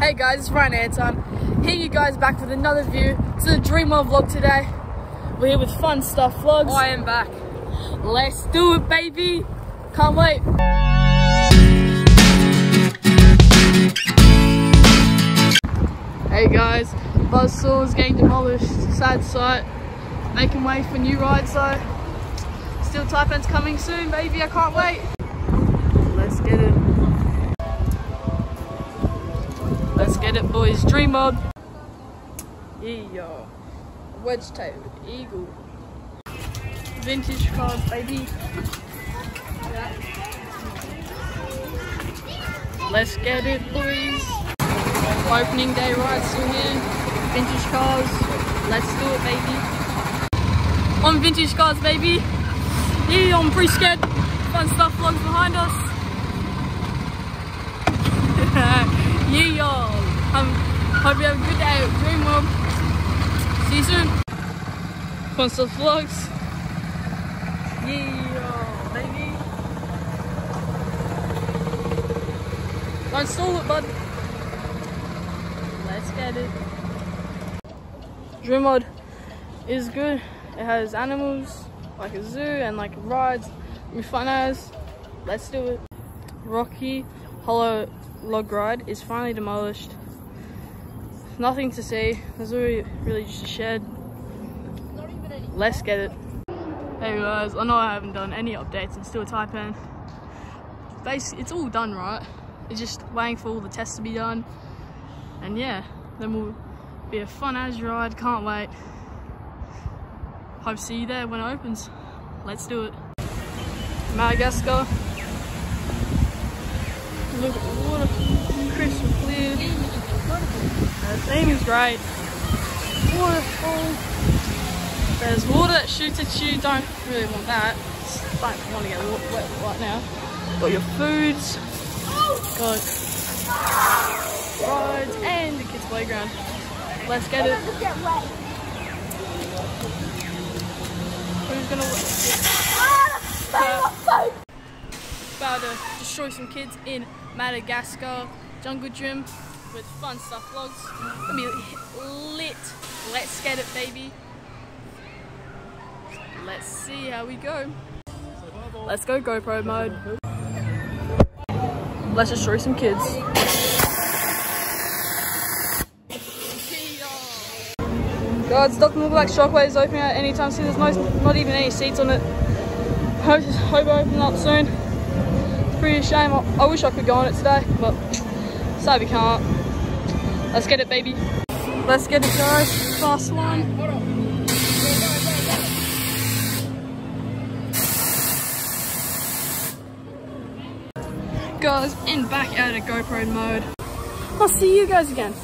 Hey guys, it's Ryan Airtime. Here you guys back with another view to the Dream World vlog today. We're here with fun stuff vlogs. I am back. Let's do it, baby. Can't wait. Hey guys, Buzzsaw is getting demolished. Sad sight. Making way for new rides though. Steel Taipan's coming soon, baby. I can't wait. Let's get it, boys. Dream Mob. Yeah. Wedge tail, Eagle. Vintage cars, baby. Let's get it, boys. Opening day rides still here. Vintage cars. Let's do it, baby. On vintage cars, baby. Yeah, I'm pretty scared. Fun stuff vlogs behind us. yeah, y'all. Um, hope you have a good day Dream World. See you soon. Stuff vlogs. Yeah, baby. Don't stall it, bud. Let's get it. Dream Mod is good. It has animals, like a zoo and like rides. Be fun as. Let's do it. Rocky Hollow Log Ride is finally demolished. Nothing to see. There's really, really just a shed. Let's get it. Hey guys, I know I haven't done any updates in Steel Taipan. Basically, it's all done, right? It's just waiting for all the tests to be done. And yeah, then we'll be a fun as ride. Can't wait. Hope to see you there when it opens. Let's do it. Madagascar. Look at the water. Theme is great. Waterfall. There's water that shoots at you. Don't really want that. Don't want to get wet right now. Got your foods. Got rides and the kids' playground. Let's get it. Who's gonna win? About to destroy some kids in Madagascar jungle gym with fun stuff vlogs. Gonna be lit. Let's get it, baby. Let's see how we go. Let's go GoPro mode. Let's destroy some kids. God, it doesn't look like Shockwave's opening at any time soon. There's no, not even any seats on it. Hope, hope it opens up soon. It's pretty a shame. I, I wish I could go on it today, but sad we can't. Let's get it, baby. Let's get it, guys. Fast one. Guys, in back out of GoPro mode. I'll see you guys again.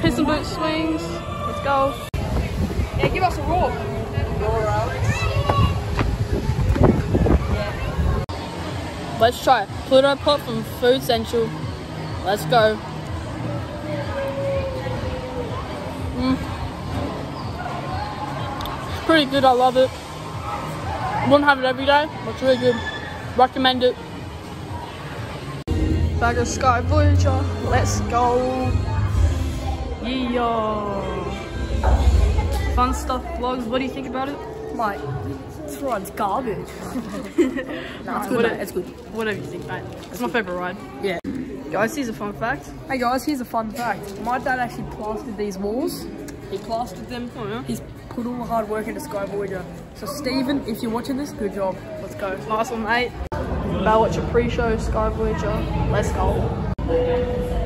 Piston boot swings. Let's go. Yeah, give us a roar. Let's try Pluto Pop from Food Central. Let's go. Mm. Pretty good, I love it. Wouldn't have it every day, but it's really good. Recommend it. Back of Sky Voyager. Let's go. Yeah. Fun stuff vlogs. What do you think about it? Mate, this ride's garbage. no, it's good, What a- It's good. Whatever you think, mate. It's my favourite ride. Yeah. Guys, here's a fun fact. Hey guys, here's a fun fact. My dad actually plastered these walls. He plastered them. Oh, yeah? He's put all the hard work into Sky Voyager. So Stephen, if you're watching this, good job. Let's go. Nice one, mate. About watch a pre-show Sky Voyager. Let's go.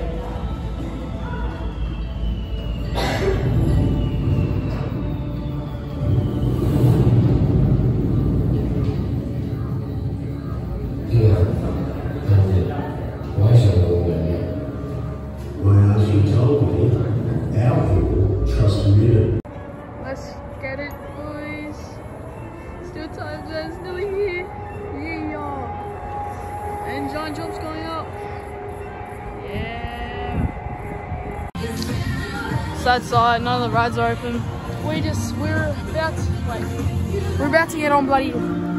Sad side, none of the rides are open. We just we're about to, wait. We're about to get on bloody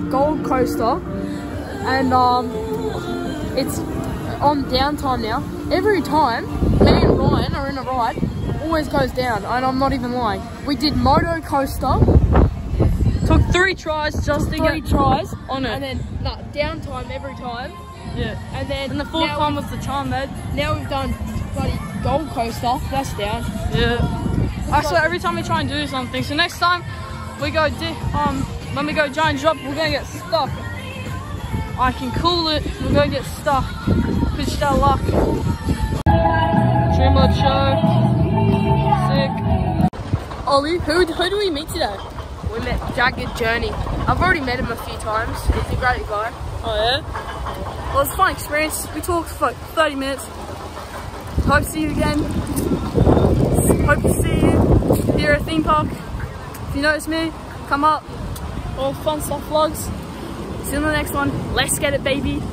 Gold Coaster, and um, it's on downtime now. Every time, me and Ryan are in a ride, always goes down, and I'm not even lying. We did Moto Coaster, Took three tries just to three get tries, on it. and then no, downtime every time, yeah. and then And the fourth time was the charm now we've done bloody Gold Coaster. That's down. Yeah. Actually, every time we try and do something. So next time we go, di- um, when we go giant drop, we're gonna get stuck. I can cool it. We're gonna get stuck. Pitch that luck. Dream mode show. Sick. Ollie, who who do we meet today? We met Jaggs Journey. I've already met him a few times. He's a great guy. Oh yeah. Well, it was a fun experience. We talked for like 30 minutes. Hope to see you again. Hope to see you here at theme park. If you notice me, come up. All fun stuff vlogs. See you in the next one. Let's get it, baby.